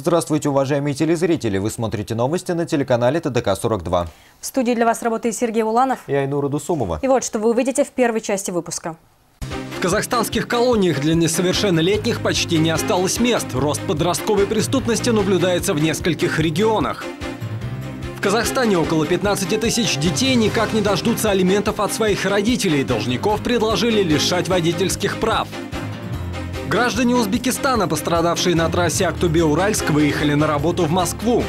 Здравствуйте, уважаемые телезрители! Вы смотрите новости на телеканале ТДК-42. В студии для вас работает Сергей Уланов и Айнура Дусумова. И вот что вы увидите в первой части выпуска. В казахстанских колониях для несовершеннолетних почти не осталось мест. Рост подростковой преступности наблюдается в нескольких регионах. В Казахстане около 15 тысяч детей никак не дождутся алиментов от своих родителей. Должников предложили лишать водительских прав. Граждане Узбекистана, пострадавшие на трассе Актубе-Уральск, выехали на работу в Москву.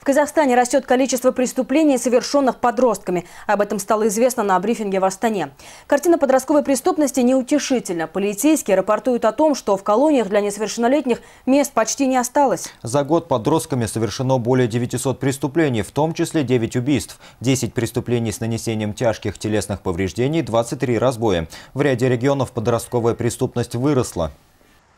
В Казахстане растет количество преступлений, совершенных подростками. Об этом стало известно на брифинге в Астане. Картина подростковой преступности неутешительна. Полицейские рапортуют о том, что в колониях для несовершеннолетних мест почти не осталось. За год подростками совершено более 900 преступлений, в том числе 9 убийств, 10 преступлений с нанесением тяжких телесных повреждений, 23 разбоя. В ряде регионов подростковая преступность выросла.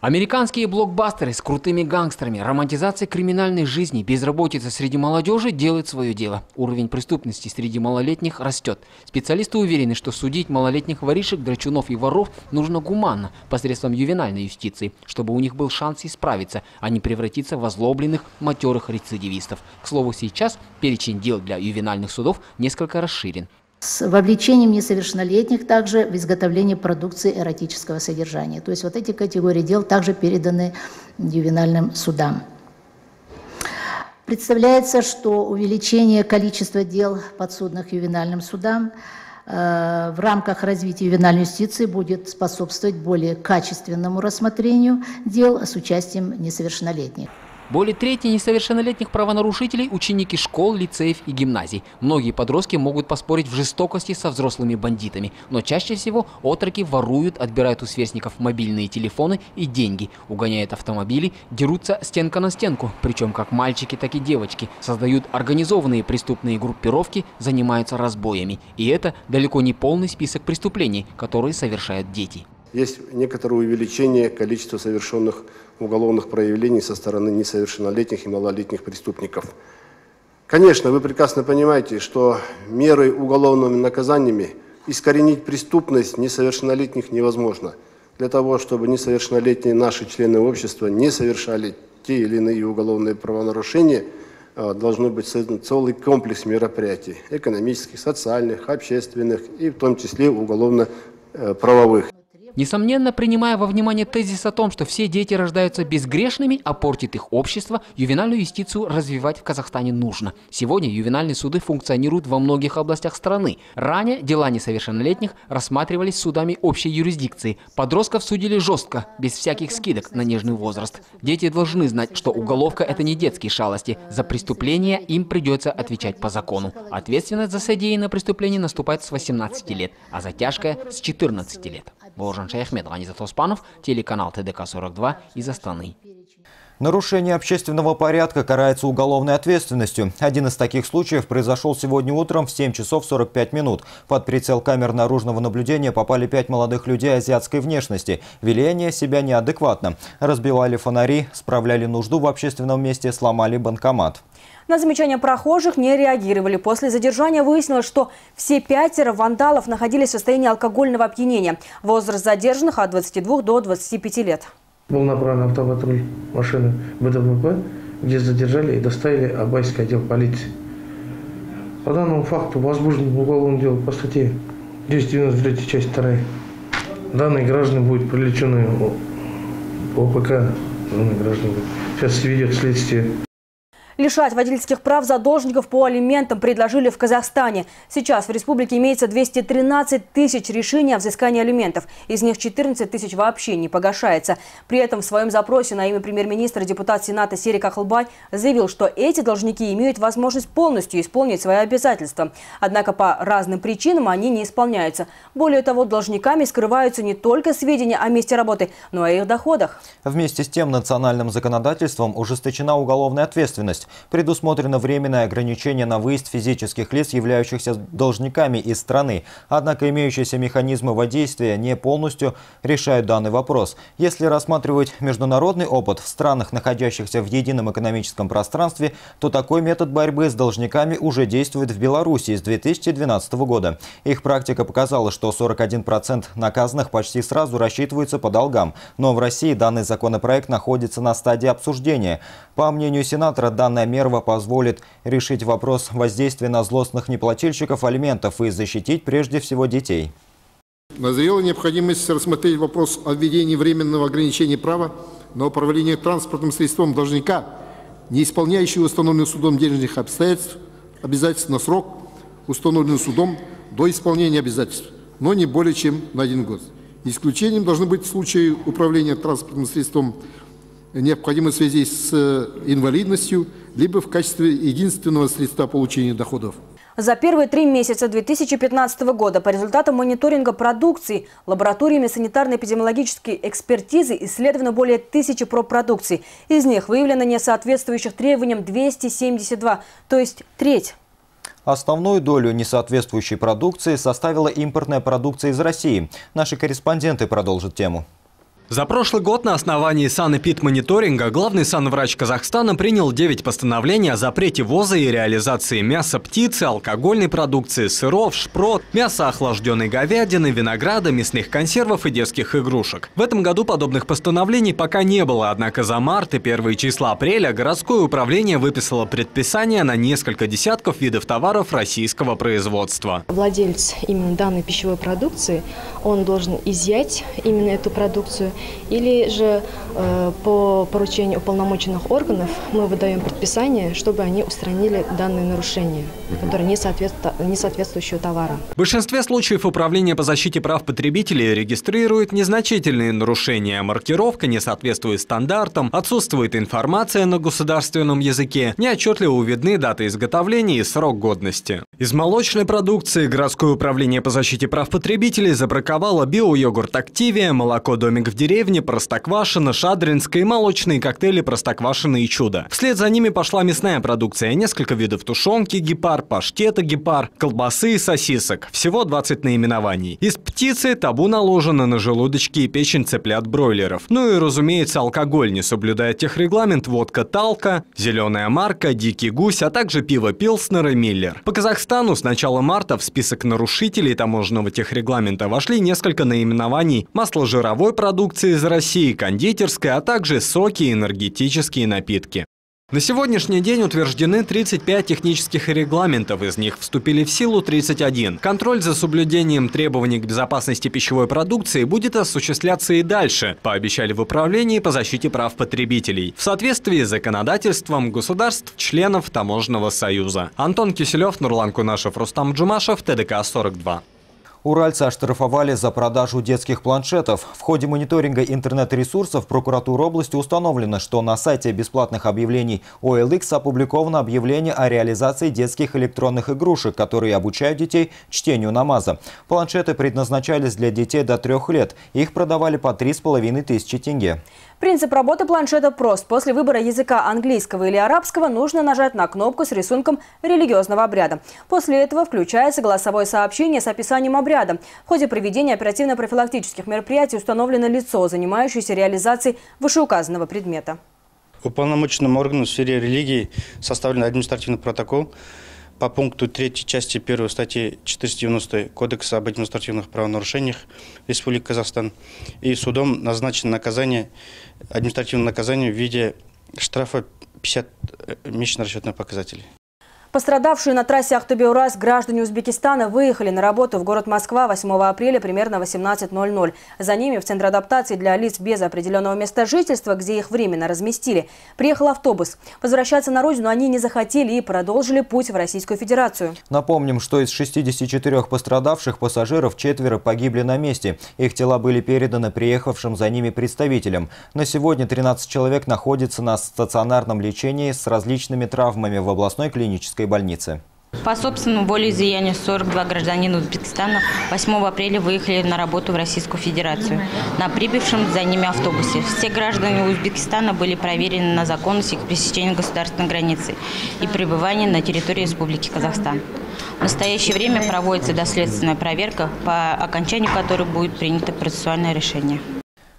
Американские блокбастеры с крутыми гангстерами, романтизация криминальной жизни, безработица среди молодежи делают свое дело. Уровень преступности среди малолетних растет. Специалисты уверены, что судить малолетних воришек, драчунов и воров нужно гуманно, посредством ювенальной юстиции, чтобы у них был шанс исправиться, а не превратиться в озлобленных, матерых рецидивистов. К слову, сейчас перечень дел для ювенальных судов несколько расширен с вовлечением несовершеннолетних также в изготовление продукции эротического содержания. То есть вот эти категории дел также переданы ювенальным судам. Представляется, что увеличение количества дел подсудных ювенальным судам э, в рамках развития ювенальной юстиции будет способствовать более качественному рассмотрению дел с участием несовершеннолетних. Более трети несовершеннолетних правонарушителей – ученики школ, лицеев и гимназий. Многие подростки могут поспорить в жестокости со взрослыми бандитами, но чаще всего отроки воруют, отбирают у сверстников мобильные телефоны и деньги, угоняют автомобили, дерутся стенка на стенку, причем как мальчики, так и девочки, создают организованные преступные группировки, занимаются разбоями. И это далеко не полный список преступлений, которые совершают дети. Есть некоторое увеличение количества совершенных уголовных проявлений со стороны несовершеннолетних и малолетних преступников. Конечно, вы прекрасно понимаете, что меры уголовными наказаниями искоренить преступность несовершеннолетних невозможно. Для того, чтобы несовершеннолетние наши члены общества не совершали те или иные уголовные правонарушения, э, должно быть создан целый комплекс мероприятий – экономических, социальных, общественных и в том числе уголовно-правовых. Несомненно, принимая во внимание тезис о том, что все дети рождаются безгрешными, а портит их общество, ювенальную юстицию развивать в Казахстане нужно. Сегодня ювенальные суды функционируют во многих областях страны. Ранее дела несовершеннолетних рассматривались судами общей юрисдикции. Подростков судили жестко, без всяких скидок на нежный возраст. Дети должны знать, что уголовка – это не детские шалости. За преступление им придется отвечать по закону. Ответственность за содеянное преступление наступает с 18 лет, а за тяжкое – с 14 лет. Бауыржан Шаяхмед, Ганизат Оспанов, телеканал ТДК-42 из Астаны. Нарушение общественного порядка карается уголовной ответственностью. Один из таких случаев произошел сегодня утром в 7 часов 45 минут. Под прицел камер наружного наблюдения попали пять молодых людей азиатской внешности. Вели себя неадекватно. Разбивали фонари, справляли нужду в общественном месте, сломали банкомат. На замечания прохожих не реагировали. После задержания выяснилось, что все пятеро вандалов находились в состоянии алкогольного опьянения. Возраст задержанных от 22 до 25 лет. Был направлен автопатруль машины БДВП, где задержали и доставили Абайский отдел полиции. По данному факту возбужден уголовное дело по статье 293 часть 2. Данные граждане будут привлечены ОПК. Данные граждане. Сейчас ведет следствие. Лишать водительских прав задолженников по алиментам предложили в Казахстане. Сейчас в республике имеется 213 тысяч решений о взыскании алиментов. Из них 14 тысяч вообще не погашается. При этом в своем запросе на имя премьер-министра депутат Сената Серик Ахлбай заявил, что эти должники имеют возможность полностью исполнить свои обязательства. Однако по разным причинам они не исполняются. Более того, должниками скрываются не только сведения о месте работы, но и их доходах. Вместе с тем национальным законодательством ужесточена уголовная ответственность власть. Предусмотрено временное ограничение на выезд физических лиц, являющихся должниками из страны. Однако имеющиеся механизмы воздействия не полностью решают данный вопрос. Если рассматривать международный опыт в странах, находящихся в едином экономическом пространстве, то такой метод борьбы с должниками уже действует в Беларуси с 2012 года. Их практика показала, что 41% наказанных почти сразу рассчитываются по долгам. Но в России данный законопроект находится на стадии обсуждения. По мнению сенатора, данная мера позволит решить вопрос воздействия на злостных неплательщиков алиментов и защитить прежде всего детей. Назрела необходимость рассмотреть вопрос о введении временного ограничения права на управление транспортным средством должника, не исполняющего установленных судом денежных обстоятельств, обязательств на срок, установленный судом до исполнения обязательств, но не более чем на один год. Исключением должны быть случаи управления транспортным средством необходимой в связи с инвалидностью, либо в качестве единственного средства получения доходов. За первые три месяца 2015 года по результатам мониторинга продукции лабораториями санитарно-эпидемиологической экспертизы исследовано более тысячи проб продукции. Из них выявлено несоответствующих требованиям 272, то есть треть. Основную долю несоответствующей продукции составила импортная продукция из России. Наши корреспонденты продолжат тему. За прошлый год на основании санэпид-мониторинга главный санврач Казахстана принял 9 постановлений о запрете ввоза и реализации мяса птицы, алкогольной продукции, сыров, шпрот, мяса охлажденной говядины, винограда, мясных консервов и детских игрушек. В этом году подобных постановлений пока не было, однако за март и первые числа апреля городское управление выписало предписание на несколько десятков видов товаров российского производства. Владелец именно данной пищевой продукции, он должен изъять именно эту продукцию или же по поручению уполномоченных органов мы выдаем предписание, чтобы они устранили данные нарушения, которые не, соответствуют, не соответствующего товара. В большинстве случаев Управление по защите прав потребителей регистрирует незначительные нарушения. Маркировка не соответствует стандартам, отсутствует информация на государственном языке, неотчетливо видны даты изготовления и срок годности. Из молочной продукции городское управление по защите прав потребителей забраковало био-йогурт «Активия», молоко «Домик в деревне», «Простоквашино», «Шадринское» и молочные коктейли «Простоквашино» и «Чудо». Вслед за ними пошла мясная продукция, несколько видов тушенки «Гепар», паштета «Гепар», колбасы и сосисок. Всего 20 наименований. Из птицы табу наложено на желудочки и печень цыплят-бройлеров. Ну и, разумеется, алкоголь, не соблюдая техрегламент, водка «Талка», зеленая марка, дикий гусь, а также пиво «Пилснер» и «Миллер». По Казахстану с начала марта в список нарушителей таможенного техрегламента вошли несколько наименований масложировой продукции из России, кондитерской, а также соки и энергетические напитки. На сегодняшний день утверждены 35 технических регламентов, из них вступили в силу 31. Контроль за соблюдением требований к безопасности пищевой продукции будет осуществляться и дальше, пообещали в Управлении по защите прав потребителей, в соответствии с законодательством государств, членов Таможенного союза. Антон Киселев, Нурлан Кунашев, Рустам Джумашев, ТДК-42. Уральцы оштрафовали за продажу детских планшетов. В ходе мониторинга интернет-ресурсов прокуратуры области установлено, что на сайте бесплатных объявлений OLX опубликовано объявление о реализации детских электронных игрушек, которые обучают детей чтению намаза. Планшеты предназначались для детей до трех лет. Их продавали по три с половиной тысячи тенге. Принцип работы планшета прост. После выбора языка английского или арабского нужно нажать на кнопку с рисунком религиозного обряда. После этого включается голосовое сообщение с описанием обряда. В ходе проведения оперативно-профилактических мероприятий установлено лицо, занимающееся реализацией вышеуказанного предмета. Уполномоченным органам в сфере религии составлен административный протокол по пункту 3 части 1 статьи 490 Кодекса об административных правонарушениях Республики Казахстан. И судом назначено наказание, административное наказание в виде штрафа 50 э, месячно расчетных показателей. Пострадавшие на трассе Ахтубе-Уральск граждане Узбекистана выехали на работу в город Москва 8 апреля примерно 18.00. За ними в Центр адаптации для лиц без определенного места жительства, где их временно разместили, приехал автобус. Возвращаться на родину они не захотели и продолжили путь в Российскую Федерацию. Напомним, что из 64 пострадавших пассажиров четверо погибли на месте. Их тела были переданы приехавшим за ними представителям. На сегодня 13 человек находятся на стационарном лечении с различными травмами в областной клинической больнице. По собственному волеизъявлению 42 гражданина Узбекистана 8 апреля выехали на работу в Российскую Федерацию на прибывшем за ними автобусе. Все граждане Узбекистана были проверены на законность их пересечения государственной границы и пребывания на территории Республики Казахстан. В настоящее время проводится доследственная проверка, по окончанию которой будет принято процессуальное решение.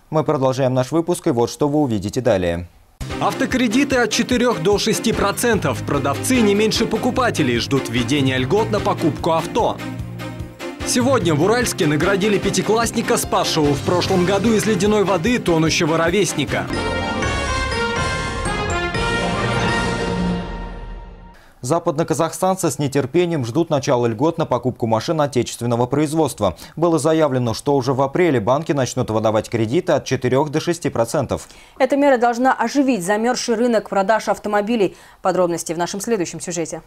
Мы продолжаем наш выпуск, и вот что вы увидите далее. Автокредиты от 4 до 6 процентов. Продавцы не меньше покупателей ждут введения льгот на покупку авто. Сегодня в Уральске наградили пятиклассника, спасшего в прошлом году из ледяной воды тонущего ровесника. Западноказахстанцы с нетерпением ждут начала льгот на покупку машин отечественного производства. Было заявлено, что уже в апреле банки начнут выдавать кредиты от 4 до 6 процентов. Эта мера должна оживить замерзший рынок продаж автомобилей. Подробности в нашем следующем сюжете.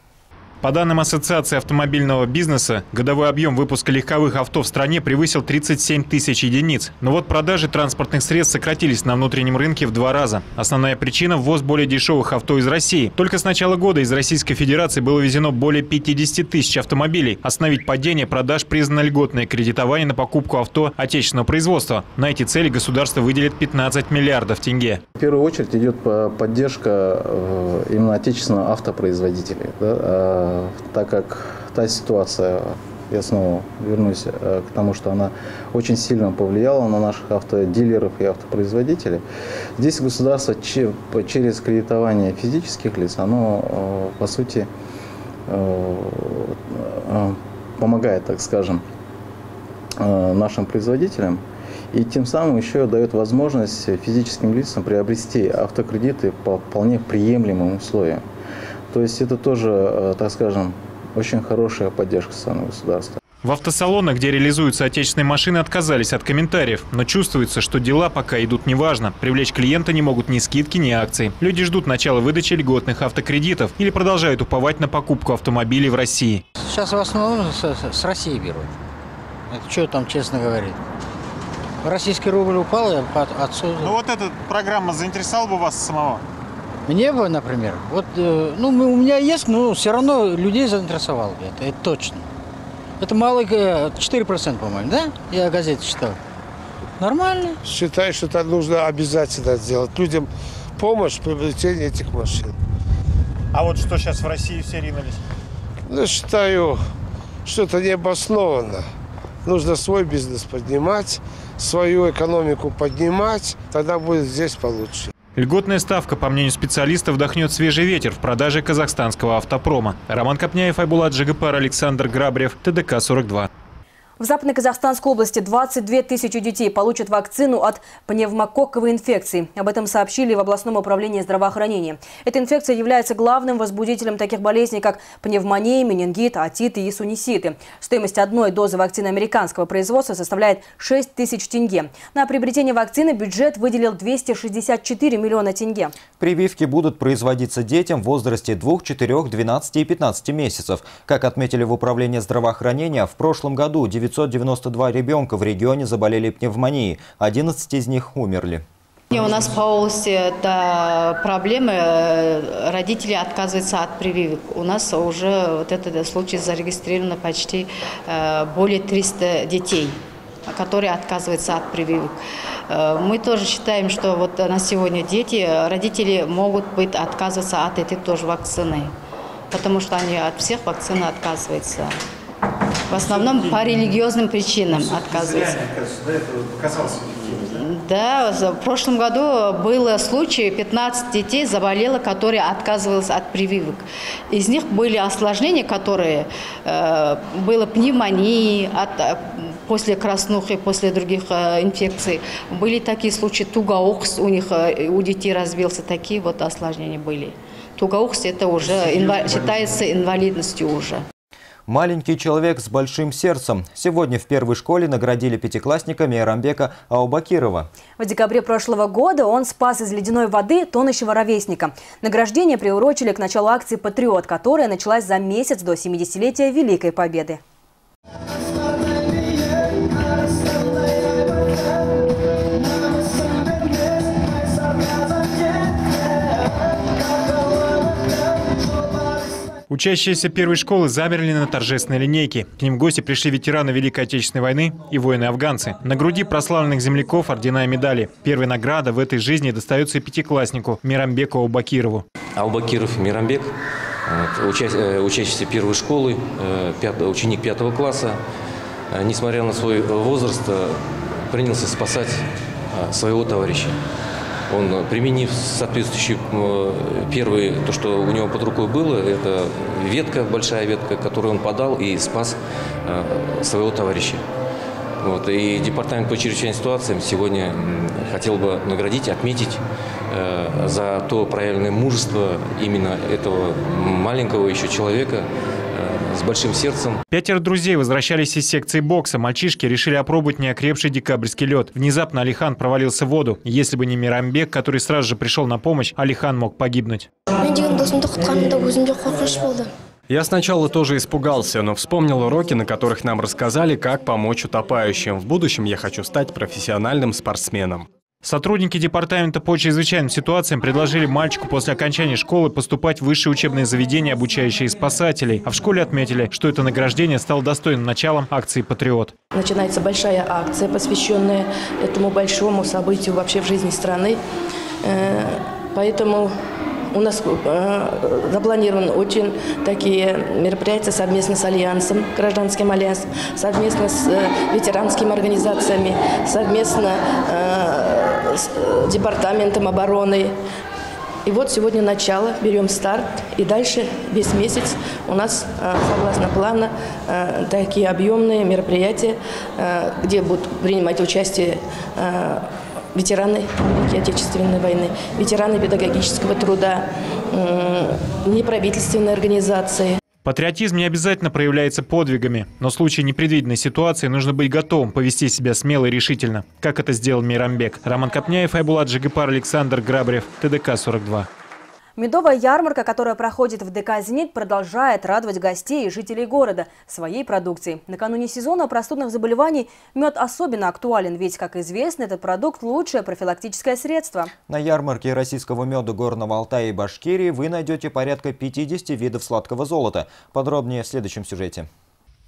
По данным Ассоциации автомобильного бизнеса, годовой объем выпуска легковых авто в стране превысил 37 тысяч единиц. Но вот продажи транспортных средств сократились на внутреннем рынке в два раза. Основная причина – ввоз более дешевых авто из России. Только с начала года из Российской Федерации было везено более 50 тысяч автомобилей. Остановить падение продаж признано льготное кредитование на покупку авто отечественного производства. На эти цели государство выделит 15 миллиардов тенге. В первую очередь идет поддержка э, именно отечественного автопроизводителей. Да? А так как та ситуация, я снова вернусь э, к тому, что она очень сильно повлияла на наших автодилеров и автопроизводителей, здесь государство через кредитование физических лиц, оно, э, по сути, э, помогает, так скажем, нашим производителям и тем самым еще дает возможность физическим лицам приобрести автокредиты по вполне приемлемым условиям. То есть это тоже, э, так скажем, очень хорошая поддержка со стороны государства. В автосалонах, где реализуются отечественные машины, отказались от комментариев. Но чувствуется, что дела пока идут неважно. Привлечь клиента не могут ни скидки, ни акции. Люди ждут начала выдачи льготных автокредитов или продолжают уповать на покупку автомобилей в России. Сейчас в основном с, России берут. Это что там, честно говорить. Российский рубль упал, и отсюда... Ну вот эта программа заинтересовала бы вас самого? Мне бы, например, вот, э, ну, у меня есть, но все равно людей заинтересовал бы это, это точно. Это малый, 4%, э, по-моему, да? Я газету читал. Нормально. Считаю, что это нужно обязательно сделать. Людям помощь в приобретении этих машин. А вот что сейчас в России все ринулись? Ну, считаю, что это необоснованно. Нужно свой бизнес поднимать, свою экономику поднимать, тогда будет здесь получше. Льготная ставка, по мнению специалистов, вдохнет свежий ветер в продаже казахстанского автопрома. Роман Копняев, Айбулат Жигапар, Александр Грабрев, ТДК-42. В Западной Казахстанской области 22 тысячи детей получат вакцину от пневмококковой инфекции. Об этом сообщили в областном управлении здравоохранения. Эта инфекция является главным возбудителем таких болезней, как пневмония, менингит, отиты и суниситы. Стоимость одной дозы вакцины американского производства составляет 6 тысяч тенге. На приобретение вакцины бюджет выделил 264 миллиона тенге. Прививки будут производиться детям в возрасте 2, 4, 12 и 15 месяцев. Как отметили в управлении здравоохранения, в прошлом году 9 992 ребенка в регионе заболели пневмонией, 11 из них умерли. У нас по области это проблемы, родители отказываются от прививок. У нас уже вот этот случай зарегистрировано почти э, более 300 детей которые отказываются от прививок. Э, мы тоже считаем, что вот на сегодня дети, родители могут быть отказываться от этой тоже вакцины, потому что они от всех вакцин отказываются. В основном по религиозным причинам отказываются. Да, в прошлом году был случай, 15 детей заболело, которые отказывались от прививок. Из них были осложнения, которые э, было пневмонии, от, э, после краснухи, после других э, инфекций. Были такие случаи, тугоухс у них, э, у детей разбился, такие вот осложнения были. Тугоухс это уже инва считается инвалидностью уже. Маленький человек с большим сердцем. Сегодня в первой школе наградили пятиклассника Мейрамбека Аубакирова. В декабре прошлого года он спас из ледяной воды тонущего ровесника. Награждение приурочили к началу акции «Патриот», которая началась за месяц до 70-летия Великой Победы. Учащиеся первой школы замерли на торжественной линейке. К ним гости пришли ветераны Великой Отечественной войны и воины-афганцы. На груди прославленных земляков ордена и медали. Первая награда в этой жизни достается пятикласснику Мирамбеку Аубакирову. Аубакиров Мирамбек, э, учащийся первой школы, э, ученик пятого класса, э, несмотря на свой возраст, принялся спасать своего товарища. Он, применив соответствующий первый, то, что у него под рукой было, это ветка, большая ветка, которую он подал и спас своего товарища. Вот, и Департамент по чрезвычайным ситуациям сегодня хотел бы наградить, отметить э, за то проявленное мужество именно этого маленького еще человека, э, с большим сердцем. Пятеро друзей возвращались из секции бокса. Мальчишки решили опробовать неокрепший декабрьский лед. Внезапно Алихан провалился в воду. Если бы не Мирамбек, который сразу же пришел на помощь, Алихан мог погибнуть. Я сначала тоже испугался, но вспомнил уроки, на которых нам рассказали, как помочь утопающим. В будущем я хочу стать профессиональным спортсменом. Сотрудники Департамента по чрезвычайным ситуациям предложили мальчику после окончания школы поступать в высшее учебное заведение, обучающее спасателей. А в школе отметили, что это награждение стало достойным началом акции «Патриот». Начинается большая акция, посвященная этому большому событию вообще в жизни страны. Э, поэтому у нас э, запланированы очень такие мероприятия совместно с Альянсом, гражданским альянсом, совместно с э, ветеранскими организациями, совместно э, с э, Департаментом обороны. И вот сегодня начало, берем старт, и дальше весь месяц у нас, э, согласно плана, э, такие объемные мероприятия, где будут принимать участие ветераны Великой Отечественной войны, ветераны педагогического труда, неправительственные организации. Патриотизм не обязательно проявляется подвигами, но в случае непредвиденной ситуации нужно быть готовым повести себя смело и решительно, как это сделал Мирамбек. Роман Копняев, Айбулат Джигипар, Александр Грабрев, ТДК-42. Медовая ярмарка, которая проходит в ДК «Зенит», продолжает радовать гостей и жителей города своей продукцией. Накануне сезона простудных заболеваний мед особенно актуален, ведь, как известно, этот продукт – лучшее профилактическое средство. На ярмарке российского меда Горного Алтая и Башкирии вы найдете порядка 50 видов сладкого золота. Подробнее в следующем сюжете.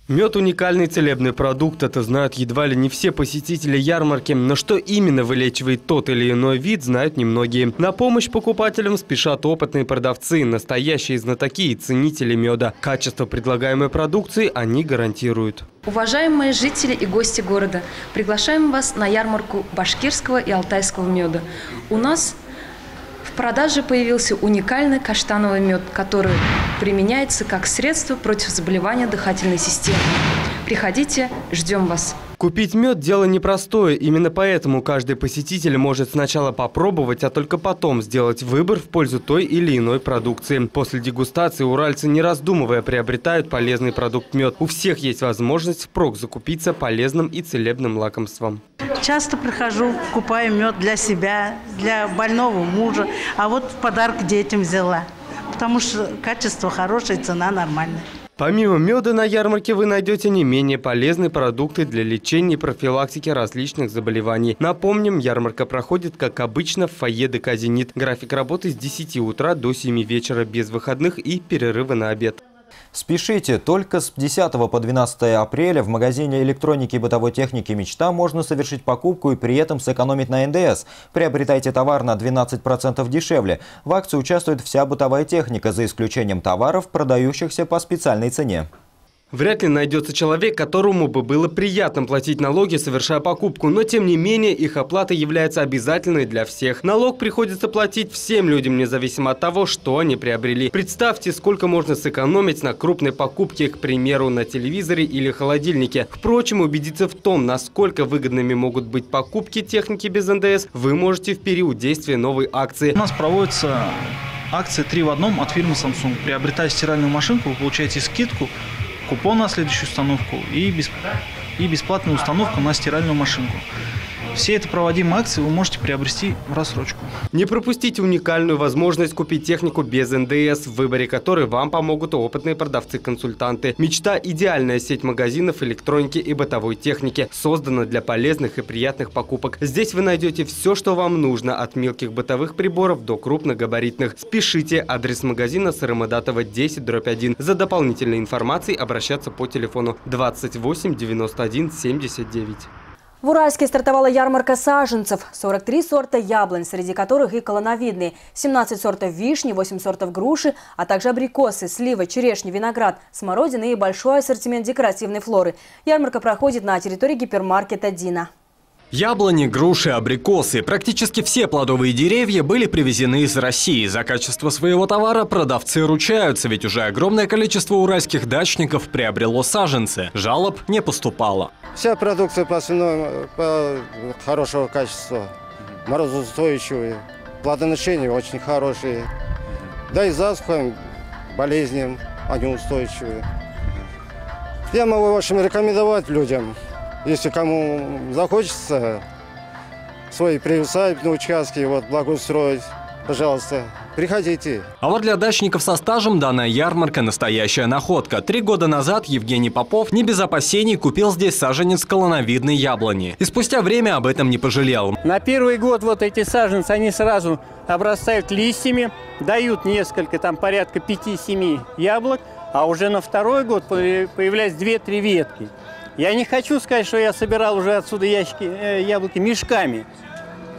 Мед – уникальный целебный продукт, это знают едва ли не все посетители ярмарки, но что именно вылечивает тот или иной вид, знают немногие. На помощь покупателям спешат опытные продавцы, настоящие знатоки и ценители меда. Качество предлагаемой продукции они гарантируют. Уважаемые жители и гости города, приглашаем вас на ярмарку башкирского и алтайского меда. У нас продаже появился уникальный каштановый мед, который применяется как средство против заболевания дыхательной системы. Приходите, ждем вас. Купить мед – дело непростое. Именно поэтому каждый посетитель может сначала попробовать, а только потом сделать выбор в пользу той или иной продукции. После дегустации уральцы, не раздумывая, приобретают полезный продукт мед. У всех есть возможность впрок закупиться полезным и целебным лакомством. Часто прихожу, купаю мед для себя, для больного мужа, а вот в подарок детям взяла, потому что качество хорошее, цена нормальная. Помимо меда на ярмарке вы найдете не менее полезные продукты для лечения и профилактики различных заболеваний. Напомним, ярмарка проходит, как обычно, в фойе ДК «Зенит». График работы с 10 утра до 7 вечера без выходных и перерывы на обед. Спешите, только с 10 по 12 апреля в магазине электроники и бытовой техники «Мечта» можно совершить покупку и при этом сэкономить на НДС. Приобретайте товар на 12% дешевле. В акции участвует вся бытовая техника, за исключением товаров, продающихся по специальной цене. Вряд ли найдется человек, которому бы было приятно платить налоги, совершая покупку, но тем не менее их оплата является обязательной для всех. Налог приходится платить всем людям, независимо от того, что они приобрели. Представьте, сколько можно сэкономить на крупной покупке, к примеру, на телевизоре или холодильнике. Впрочем, убедиться в том, насколько выгодными могут быть покупки техники без НДС, вы можете в период действия новой акции. У нас проводится акция 3 в одном от фирмы Samsung. Приобретая стиральную машинку, вы получаете скидку купон на следующую установку и, бесп... и бесплатную установку на стиральную машинку. Все это проводимые акции вы можете приобрести в рассрочку. Не пропустите уникальную возможность купить технику без НДС, в выборе которой вам помогут опытные продавцы-консультанты. Мечта – идеальная сеть магазинов электроники и бытовой техники, создана для полезных и приятных покупок. Здесь вы найдете все, что вам нужно, от мелких бытовых приборов до крупногабаритных. Спешите, адрес магазина Сыромадатова 10 дробь 1. За дополнительной информацией обращаться по телефону 28 91 79. В Уральске стартовала ярмарка саженцев. 43 сорта яблонь, среди которых и колоновидные. 17 сортов вишни, 8 сортов груши, а также абрикосы, сливы, черешни, виноград, смородина и большой ассортимент декоративной флоры. Ярмарка проходит на территории гипермаркета «Дина». Яблони, груши, абрикосы – практически все плодовые деревья были привезены из России. За качество своего товара продавцы ручаются, ведь уже огромное количество уральских дачников приобрело саженцы. Жалоб не поступало. Вся продукция по, по хорошего качества, морозоустойчивые, плодоношения очень хорошие. Да и засухам, болезням они устойчивые. Я могу, в общем, рекомендовать людям – если кому захочется свои приусадебные участки вот, благоустроить, пожалуйста, приходите. А вот для дачников со стажем данная ярмарка – настоящая находка. Три года назад Евгений Попов не без опасений купил здесь саженец колоновидной яблони. И спустя время об этом не пожалел. На первый год вот эти саженцы, они сразу обрастают листьями, дают несколько, там порядка 5-7 яблок, а уже на второй год появляются 2-3 ветки. Я не хочу сказать, что я собирал уже отсюда ящики, э, яблоки мешками.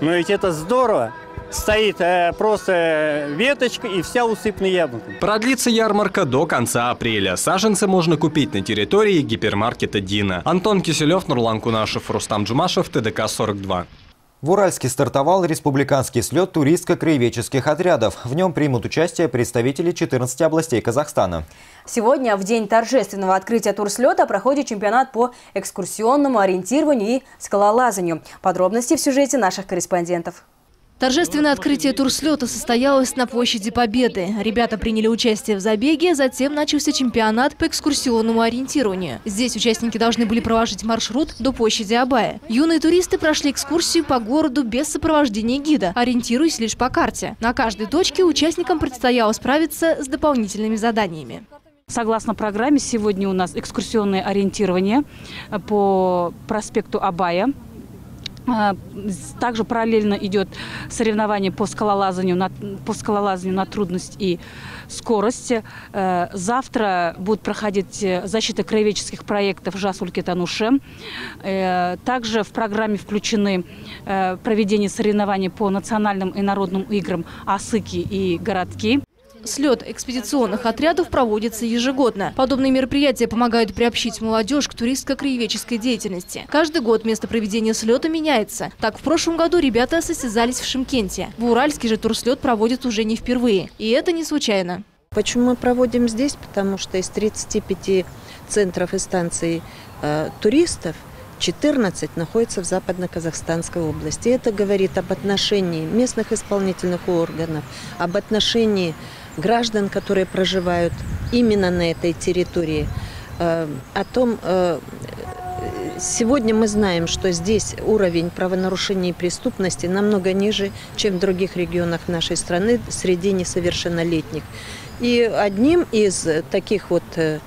Но ведь это здорово. Стоит э, просто веточка и вся усыпана яблоками. Продлится ярмарка до конца апреля. Саженцы можно купить на территории гипермаркета «Дина». Антон Киселев, Нурлан Кунашев, Рустам Джумашев, ТДК-42. В Уральске стартовал республиканский слет туристско-краеведческих отрядов. В нем примут участие представители 14 областей Казахстана. Сегодня, в день торжественного открытия турслета, проходит чемпионат по экскурсионному ориентированию и скалолазанию. Подробности в сюжете наших корреспондентов. Торжественное открытие турслета состоялось на площади Победы. Ребята приняли участие в забеге, затем начался чемпионат по экскурсионному ориентированию. Здесь участники должны были проложить маршрут до площади Абая. Юные туристы прошли экскурсию по городу без сопровождения гида, ориентируясь лишь по карте. На каждой точке участникам предстояло справиться с дополнительными заданиями. Согласно программе, сегодня у нас экскурсионное ориентирование по проспекту Абая. А, также параллельно идет соревнование по скалолазанию на, по скалолазанию на трудность и скорость. Э, завтра будет проходить э, защита краеведческих проектов Жас-Улькетануше. Э, также в программе включены проведение соревнований по национальным и народным играм «Асыки» и «Городки». Слет экспедиционных отрядов проводится ежегодно. Подобные мероприятия помогают приобщить молодежь к туристско-краеведческой деятельности. Каждый год место проведения слета меняется. Так, в прошлом году ребята состязались в Шимкенте. В Уральске же турслет проводят уже не впервые. И это не случайно. Почему мы проводим здесь? Потому что из 35 центров и станций э, туристов 14 находится в Западно-Казахстанской области. Это говорит об отношении местных исполнительных органов, об отношении граждан, которые проживают именно на этой территории, э, о том, э, Сегодня мы знаем, что здесь уровень правонарушений и преступности намного ниже, чем в других регионах нашей страны среди несовершеннолетних. И одним из таких вот э,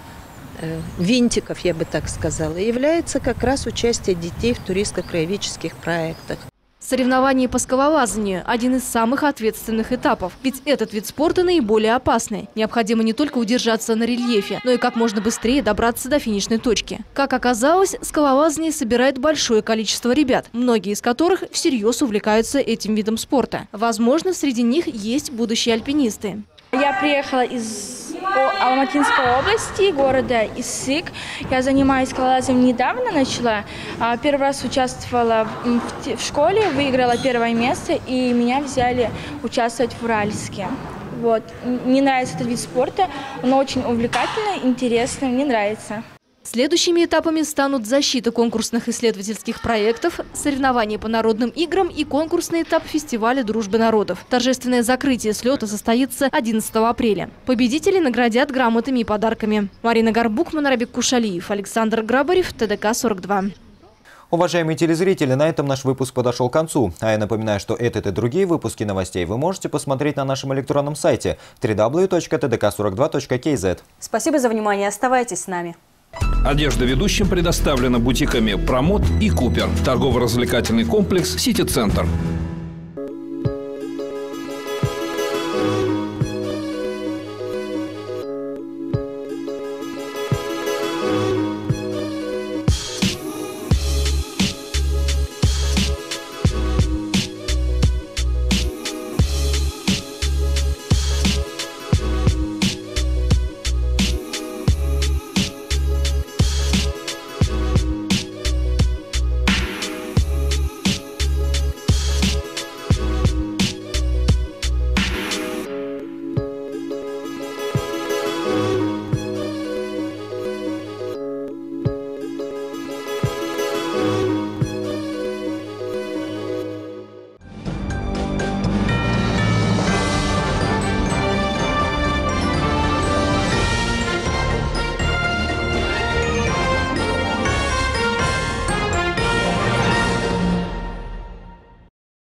винтиков, я бы так сказала, является как раз участие детей в туристско-краеведческих проектах. Соревнования по скалолазанию – один из самых ответственных этапов. Ведь этот вид спорта наиболее опасный. Необходимо не только удержаться на рельефе, но и как можно быстрее добраться до финишной точки. Как оказалось, скалолазание собирает большое количество ребят, многие из которых всерьез увлекаются этим видом спорта. Возможно, среди них есть будущие альпинисты. Я приехала из Алматинской области, города Исык. Я занимаюсь скалолазанием недавно, начала. А, первый раз участвовала в школе, выиграла первое место, и меня взяли участвовать в Уральске. Вот. Мне нравится этот вид спорта, он очень увлекательный, интересный, мне нравится. Следующими этапами станут защита конкурсных исследовательских проектов, соревнования по народным играм и конкурсный этап фестиваля «Дружбы народов». Торжественное закрытие слета состоится 11 апреля. Победители наградят грамотами и подарками. Марина Горбук, Монарабек Кушалиев, Александр Грабарев, ТДК-42. Уважаемые телезрители, на этом наш выпуск подошел к концу. А я напоминаю, что этот и другие выпуски новостей вы можете посмотреть на нашем электронном сайте www.tdk42.kz. Спасибо за внимание. Оставайтесь с нами. Одежда ведущим предоставлена бутиками «Промот» и «Купер». Торгово-развлекательный комплекс «Сити-центр».